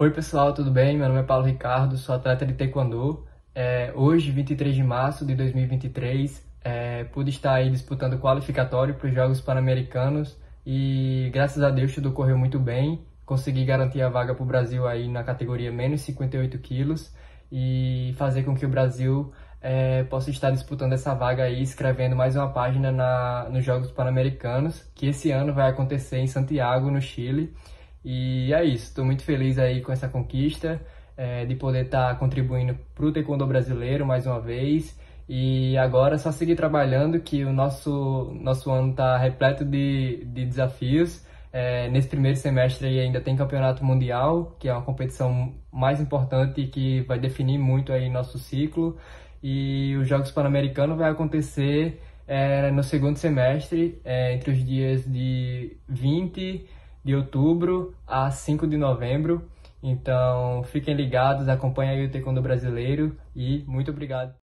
Oi pessoal, tudo bem? Meu nome é Paulo Ricardo, sou atleta de Taekwondo. É, hoje, 23 de março de 2023, é, pude estar aí disputando qualificatório para os Jogos Pan-Americanos e graças a Deus tudo correu muito bem. Consegui garantir a vaga para o Brasil aí na categoria menos 58 quilos e fazer com que o Brasil é, possa estar disputando essa vaga aí, escrevendo mais uma página na, nos Jogos Pan-Americanos, que esse ano vai acontecer em Santiago, no Chile. E é isso, estou muito feliz aí com essa conquista, é, de poder estar tá contribuindo para o taekwondo brasileiro mais uma vez. E agora é só seguir trabalhando, que o nosso, nosso ano está repleto de, de desafios. É, nesse primeiro semestre aí ainda tem campeonato mundial, que é uma competição mais importante que vai definir muito aí nosso ciclo. E os Jogos Pan-Americanos vai acontecer é, no segundo semestre, é, entre os dias de 20 de outubro a 5 de novembro. Então, fiquem ligados, acompanhem aí o Taekwondo Brasileiro e muito obrigado.